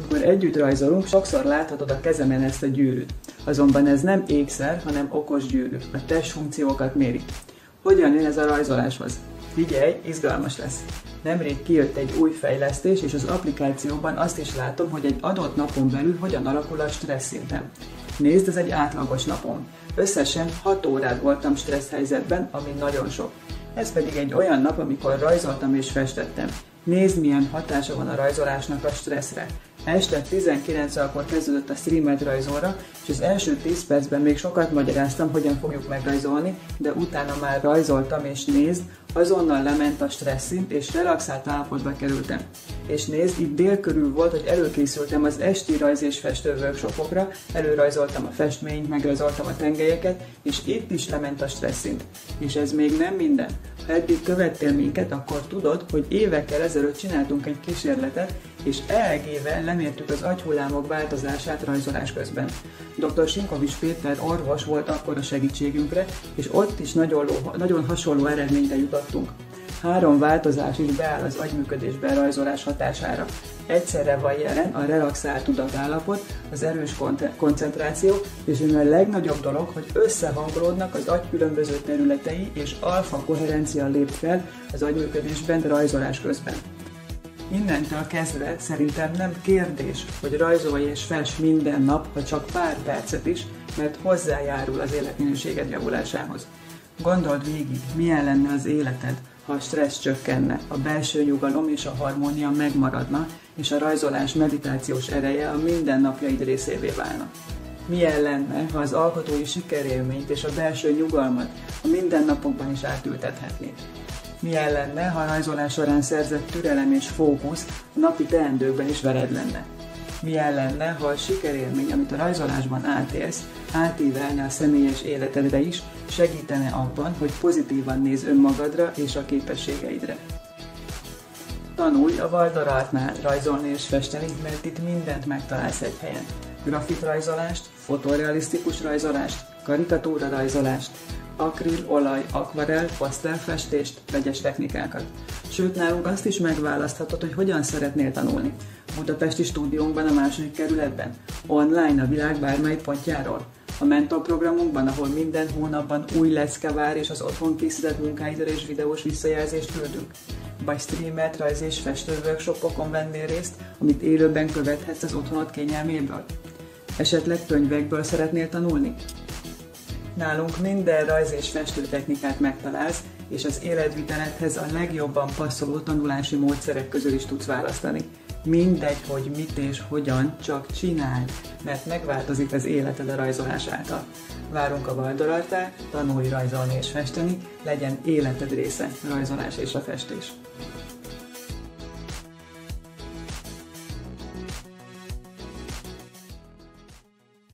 Amikor együtt rajzolunk, sokszor láthatod a kezemen ezt a gyűrűt. Azonban ez nem ékszer, hanem okos gyűrű. A testfunkciókat méri. Hogyan jön ez a rajzoláshoz? Figyelj, izgalmas lesz! Nemrég kijött egy új fejlesztés, és az applikációban azt is látom, hogy egy adott napon belül hogyan alakul a stressz szintem. Nézd, ez egy átlagos napom. Összesen 6 órát voltam stressz helyzetben, ami nagyon sok. Ez pedig egy olyan nap, amikor rajzoltam és festettem. Nézd, milyen hatása van a rajzolásnak a stresszre. Este 19-kor kezdődött a streamet rajzolra, és az első 10 percben még sokat magyaráztam, hogyan fogjuk megrajzolni, de utána már rajzoltam, és nézd, azonnal lement a stresszint, és relaxált állapotba kerültem. És nézd, itt dél körül volt, hogy előkészültem az esti rajz és festő workshopokra, előrajzoltam a festményt, megrajzoltam a tengelyeket, és itt is lement a stresszint. És ez még nem minden. Ha eddig követtél minket, akkor tudod, hogy évekkel ezelőtt csináltunk egy kísérletet, és EEG-vel lemértük az agyhullámok változását rajzolás közben. Dr. Sinkovics Péter orvos volt akkor a segítségünkre, és ott is nagyon, nagyon hasonló eredményre jutottunk. Három változás is beáll az agyműködésben rajzolás hatására. Egyszerre van jelen a relaxált tudatállapot, az erős koncentráció, és a legnagyobb dolog, hogy összehangolódnak az agy különböző területei, és alfa koherencia lép fel az agyműködésben rajzolás közben. Innentől kezdve szerintem nem kérdés, hogy rajzolj és fes minden nap, ha csak pár percet is, mert hozzájárul az életminőséged javulásához. Gondold végig, milyen lenne az életed, ha a stressz csökkenne, a belső nyugalom és a harmónia megmaradna, és a rajzolás meditációs ereje a mindennapjaid részévé válna. Milyen lenne, ha az alkotói sikerélményt és a belső nyugalmat a mindennapokban is átültethetnéd? Milyen lenne, ha a rajzolás során szerzett türelem és fókusz a napi teendőkben is vered lenne? Milyen lenne, ha a sikerélmény, amit a rajzolásban átélsz, átívelne a személyes életedre is, segítene abban, hogy pozitívan néz önmagadra és a képességeidre. Tanulj a Valdarartnál rajzolni és festeni, mert itt mindent megtalálsz egy helyen. Grafitrajzolást, fotorealisztikus rajzolást, karikatúra rajzolást, akril, olaj, akvarel, pasztelfestést, vegyes technikákat. Sőt, nálunk azt is megválaszthatod, hogy hogyan szeretnél tanulni. Budapesti stúdiónkban a második kerületben, online a világ bármely pontjáról. A mentorprogramunkban, ahol minden hónapban új lecke vár és az otthon készített munkáidra és videós visszajelzést küldünk. Vagy streamert, rajz és festő workshopokon vennél részt, amit élőben követhetsz az otthonod kényelméből. Esetleg könyvekből szeretnél tanulni? Nálunk minden rajz és festőtechnikát megtalálsz, és az életviteledhez a legjobban passzoló tanulási módszerek közül is tudsz választani. Mindegy, hogy mit és hogyan, csak csináld, mert megváltozik az életed a rajzolás által. Várunk a Valdoraltál, tanulj rajzolni és festeni, legyen életed része rajzolás és a festés.